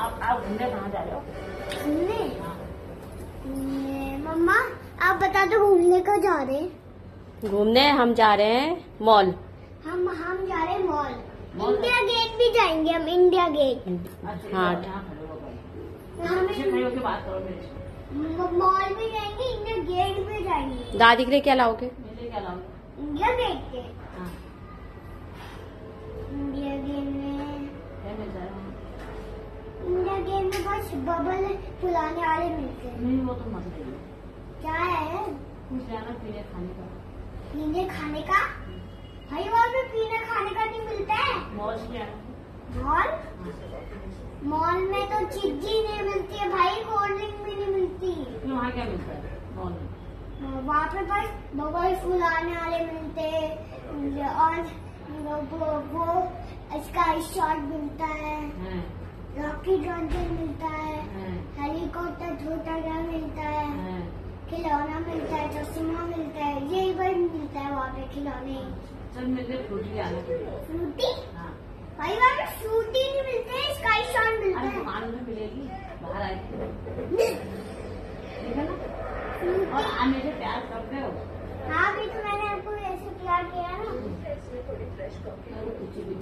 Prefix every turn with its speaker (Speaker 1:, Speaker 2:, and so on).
Speaker 1: आप आप घूमने कहाँ जा रहे हो
Speaker 2: घूमने
Speaker 1: हाँ।
Speaker 2: मम्मा आप बता दो घूमने को जा रहे हैं?
Speaker 3: घूमने हम जा रहे हैं मॉल।
Speaker 2: हम हम जा रहे हैं मॉल? इंडिया गेट भी जाएँगे हम इंडिया गेट।
Speaker 1: अच्छा
Speaker 3: हाँ।
Speaker 1: हो
Speaker 2: मॉल भी जाएँगे इंडिया गेट भी जाएँगे।
Speaker 3: दादी के लिए क्या लाओगे?
Speaker 1: क्या लाओगे?
Speaker 2: इंडिया गेट के। बबल फुलाने वाले मिलते हैं।
Speaker 1: नहीं वो तो मत नहीं
Speaker 2: क्या है?
Speaker 1: कुछ लाना पीने खाने का।
Speaker 2: पीने खाने का? भाई वहाँ पे पीने खाने का नहीं मिलता है।
Speaker 1: मॉल
Speaker 2: मॉल मॉल में तो चिज्जी नहीं मिलती है भाई कोल्ड ड्रिंक भी नहीं मिलती।
Speaker 1: वहाँ क्या मिलता है? मॉल में।
Speaker 2: वहाँ पे बस बबल फुलाने वाले मिलते हैं। और वो वो, स्काई शॉट मिलता है
Speaker 1: हैं
Speaker 2: रॉकेट लॉन्चर मिलता है
Speaker 1: हैं
Speaker 2: हेलीकॉप्टर छोटा सा मिलता है
Speaker 1: हैं
Speaker 2: खिलौना मिलता है चश्मा मिलता है यही बस मिलता है वहाँ पे खिलौने
Speaker 1: चल मिलते फ्रूटी आना।
Speaker 2: फ्रूटी?
Speaker 1: हाँ।
Speaker 2: भाई बार फ्रूटी नहीं मिलते हैं स्काई शॉट मिलता है।
Speaker 1: दुकान में मिलेगी बाहर आई ठीक है ना? और आप मेरे प्यार करते हो?
Speaker 2: हाँ भी तो मैंने आपको ऐसे प्यार किया ना।
Speaker 1: कुछ भी